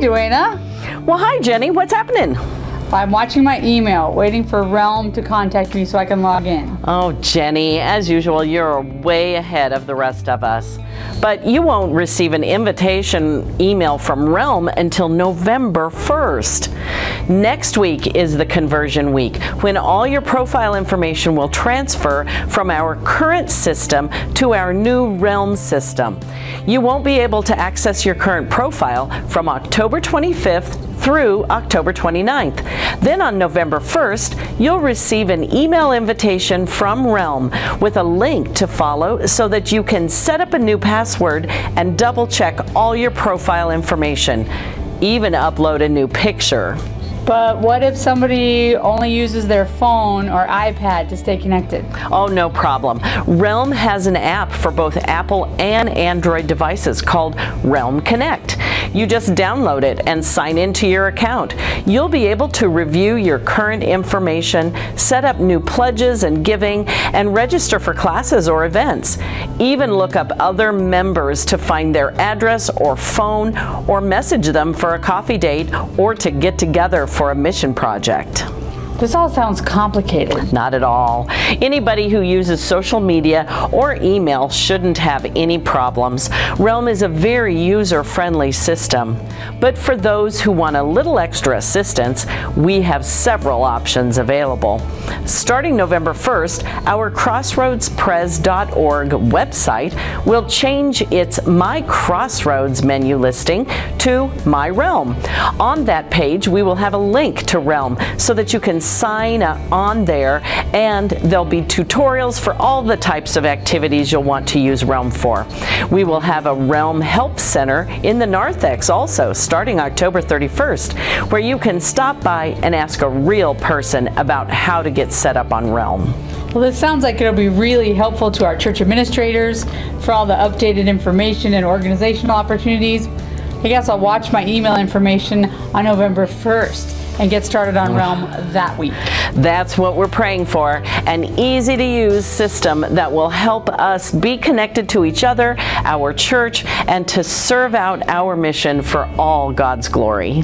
Duana. Well, hi, Jenny. What's happening? I'm watching my email, waiting for Realm to contact me so I can log in. Oh, Jenny, as usual, you're way ahead of the rest of us. But you won't receive an invitation email from Realm until November 1st. Next week is the conversion week when all your profile information will transfer from our current system to our new Realm system. You won't be able to access your current profile from October 25th through October 29th. Then on November 1st, you'll receive an email invitation from Realm with a link to follow so that you can set up a new password and double check all your profile information. Even upload a new picture. But what if somebody only uses their phone or iPad to stay connected? Oh, no problem. Realm has an app for both Apple and Android devices called Realm Connect. You just download it and sign into your account. You'll be able to review your current information, set up new pledges and giving, and register for classes or events. Even look up other members to find their address or phone or message them for a coffee date or to get together for a mission project. This all sounds complicated. Not at all. Anybody who uses social media or email shouldn't have any problems. Realm is a very user-friendly system. But for those who want a little extra assistance, we have several options available. Starting November 1st, our crossroadspres.org website will change its My Crossroads menu listing to My Realm. On that page, we will have a link to Realm so that you can sign up on there and there'll be tutorials for all the types of activities you'll want to use Realm for. We will have a Realm Help Center in the narthex also starting October 31st where you can stop by and ask a real person about how to get set up on Realm. Well, this sounds like it'll be really helpful to our church administrators for all the updated information and organizational opportunities. I guess I'll watch my email information on November 1st and get started on Realm that week. That's what we're praying for an easy to use system that will help us be connected to each other, our church, and to serve out our mission for all God's glory.